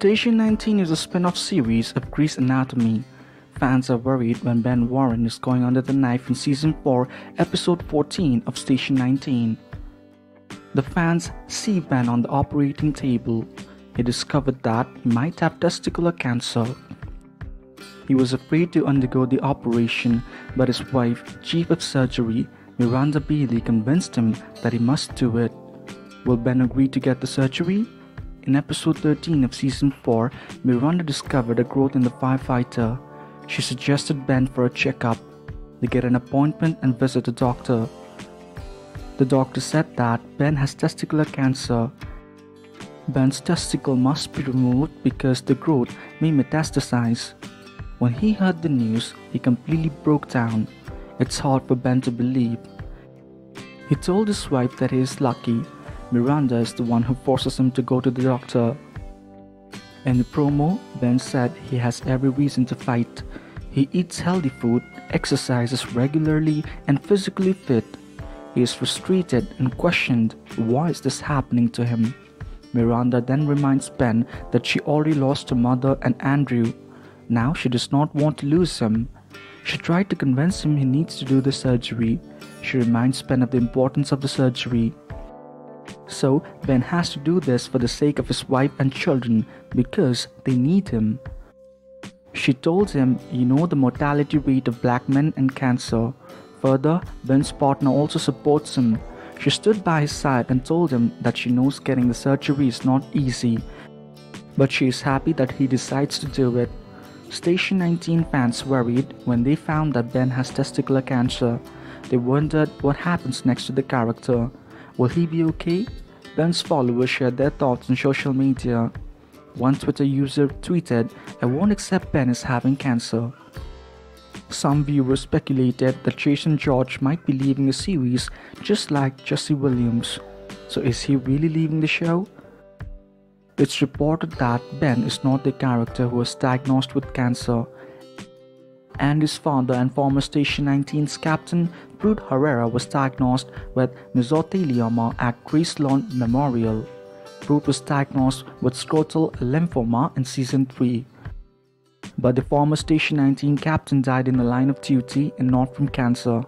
Station 19 is a spin off series of Grey's Anatomy. Fans are worried when Ben Warren is going under the knife in Season 4, Episode 14 of Station 19. The fans see Ben on the operating table. He discovered that he might have testicular cancer. He was afraid to undergo the operation, but his wife, Chief of Surgery, Miranda Bailey, convinced him that he must do it. Will Ben agree to get the surgery? In episode 13 of season 4, Miranda discovered a growth in the firefighter. She suggested Ben for a checkup. They get an appointment and visit a doctor. The doctor said that Ben has testicular cancer. Ben's testicle must be removed because the growth may metastasize. When he heard the news, he completely broke down. It's hard for Ben to believe. He told his wife that he is lucky Miranda is the one who forces him to go to the doctor. In the promo, Ben said he has every reason to fight. He eats healthy food, exercises regularly, and physically fit. He is frustrated and questioned why is this happening to him. Miranda then reminds Ben that she already lost her mother and Andrew. Now she does not want to lose him. She tried to convince him he needs to do the surgery. She reminds Ben of the importance of the surgery. So Ben has to do this for the sake of his wife and children because they need him. She told him, You know the mortality rate of black men and cancer. Further, Ben's partner also supports him. She stood by his side and told him that she knows getting the surgery is not easy, but she is happy that he decides to do it. Station 19 fans worried when they found that Ben has testicular cancer. They wondered what happens next to the character. Will he be okay? Ben's followers shared their thoughts on social media. One Twitter user tweeted, I won't accept Ben is having cancer. Some viewers speculated that Jason George might be leaving the series just like Jesse Williams. So is he really leaving the show? It's reported that Ben is not the character who was diagnosed with cancer and his father and former Station 19's captain, Pruitt Herrera, was diagnosed with mesothelioma at Grey Sloan Memorial. Prude was diagnosed with scrotal lymphoma in season 3. But the former Station 19 captain died in the line of duty and not from cancer.